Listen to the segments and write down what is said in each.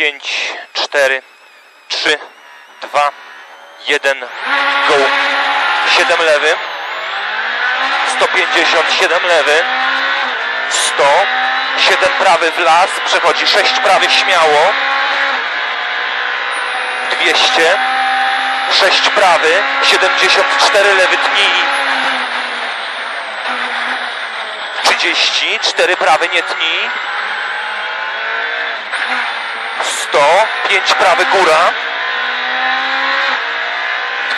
5, 4, 3, 2, 1, go. 7 lewy. 157 lewy. 100. 7 prawy w las. Przechodzi 6 prawy śmiało. 200. 6 prawy. 74 lewy tnij. 30. 4 prawy nie tnij. 100. 5 prawy góra.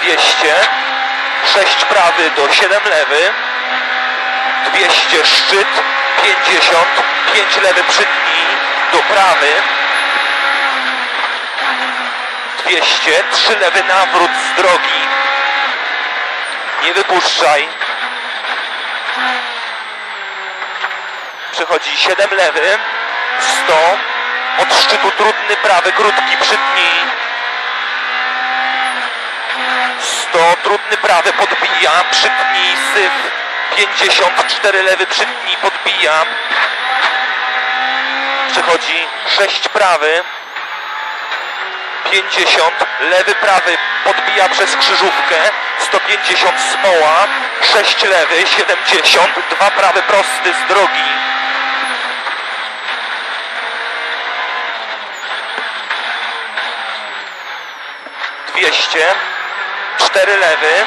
200, 6 prawy do 7 lewy, 200 szczyt, 50, 5 lewy przytnij do prawy, 200, 3 lewy nawrót z drogi, nie wypuszczaj, przechodzi 7 lewy, 100, od szczytu trudny prawy, krótki przytnij, 100, trudny prawy, podbija, przytnij, syf, 54 lewy, przytnij, podbija, przechodzi 6 prawy, 50, lewy, prawy, podbija przez krzyżówkę, 150 smoła, 6 lewy, 70, 2 prawy, prosty z drogi, Dwieście, 4 lewy,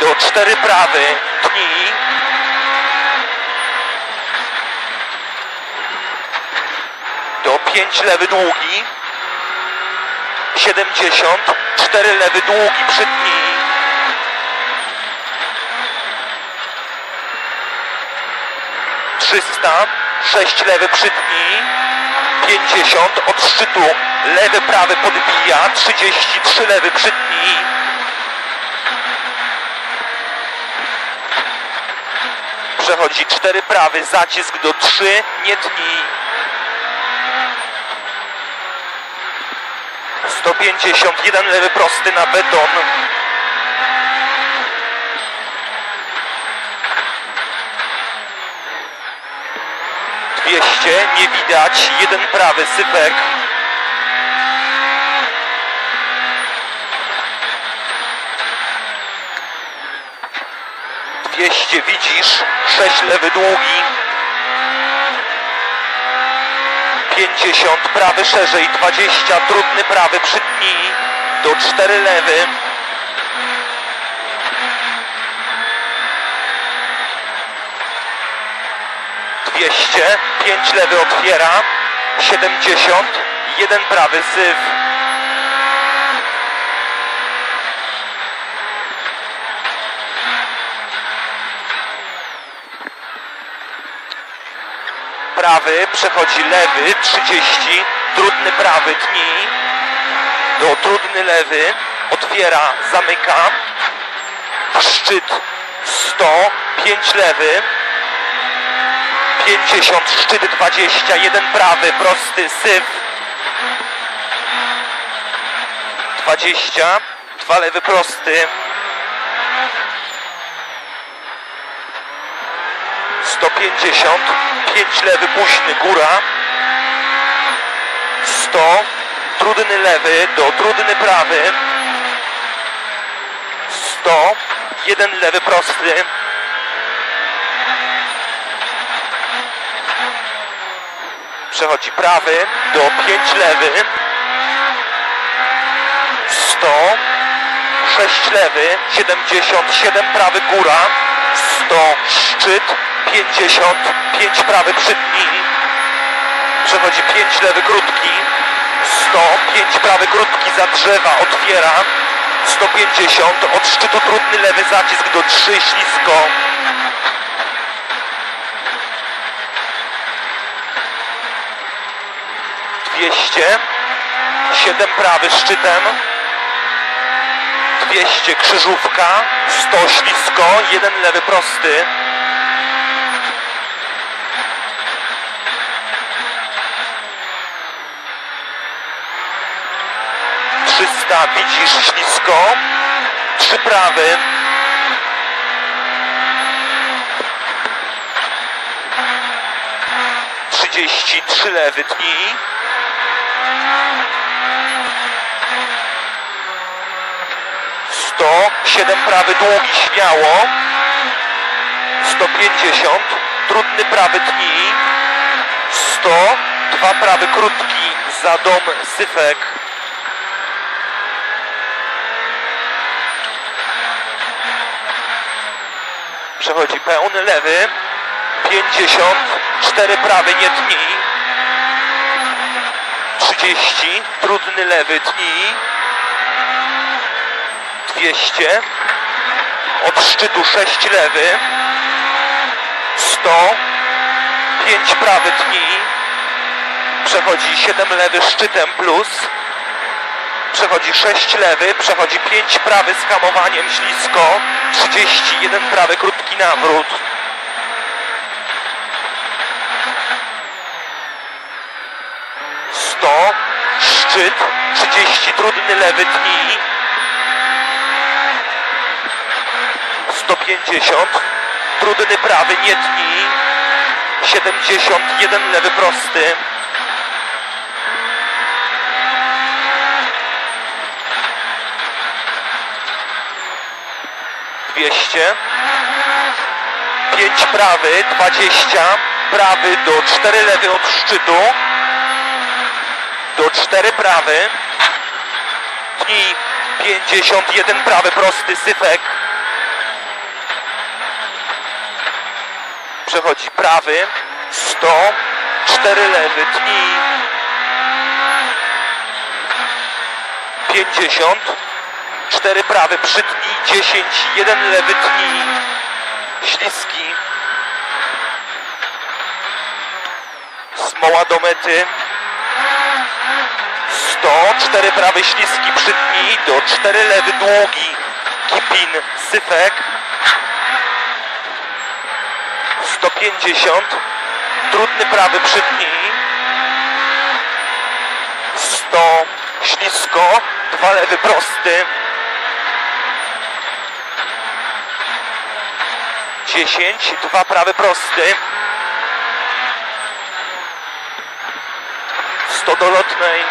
do 4 prawy, tnij. Do 5 lewy długi. 70, 4 lewy długi, przytnij. Trzysta, 6 lewy przytnij, 50 od szczytu, lewy prawy podbija, 33 lewy przytnij, przechodzi 4 prawy, zacisk do 3, nie tnij. 151 lewy prosty na beton. Dwieście, nie widać, jeden prawy, sypek. 200 widzisz, 6 lewy długi, 50 prawy szerzej, 20 trudny prawy przytnij, do 4 lewy, Dwieście, 5 lewy otwiera, 70, jeden prawy syf, prawy, przechodzi lewy, 30, trudny prawy, tnij, do trudny lewy, otwiera, zamyka, szczyt 100, 5 lewy, 50, szczyt 20, jeden prawy, prosty, syf, 20, dwa lewy prosty, 150, 5 lewy, puśny, góra. 100, trudny lewy do trudny prawy. 100, jeden lewy prosty. Przechodzi prawy do 5 lewy. 100, 6 lewy, 77 prawy góra. 100, szczyt, 50, 5 prawy przytnij, przechodzi 5 lewy krótki, 100, 5 prawy krótki. Za drzewa, otwiera, 150, od szczytu trudny lewy zacisk do 3, ślisko, Dwieście, 7 prawy szczytem, 200 krzyżówka, 100 ślisko, jeden lewy prosty, 300, widzisz ślisko, trzy prawy, trzydzieści, trzy lewy, tnij, 100, 7 prawy długi śmiało, 150, trudny prawy tnij, 100, dwa prawy krótki, za dom syfek, przechodzi pełny lewy, 50, 4 prawy nie tnij, 30, trudny lewy tnij, 200, od szczytu 6 lewy, 100, 5 prawy tnij, przechodzi 7 lewy szczytem plus, przechodzi 6 lewy, przechodzi 5 prawy z hamowaniem ślisko, 31 prawy krótki nawrót. Szczyt, 30 trudny lewy tnij, 150, trudny prawy nie tnij, 71 lewy prosty, dwieście, pięć prawy, 20, prawy do 4 lewy od szczytu, do 4 prawy, tnij 51 prawy prosty syfek, przechodzi prawy, 100, 4 lewy, tnij, 50, 4 prawy, przytnij, 10, 1 lewy, tnij, śliski, smoła do mety, 100, 4 prawy, śliski, przytnij, do 4 lewy, długi, kipin, syfek, 150, trudny prawy przytnij, 100, ślisko, dwa lewy prosty, 10, dwa prawy prosty, 100 do lotnej,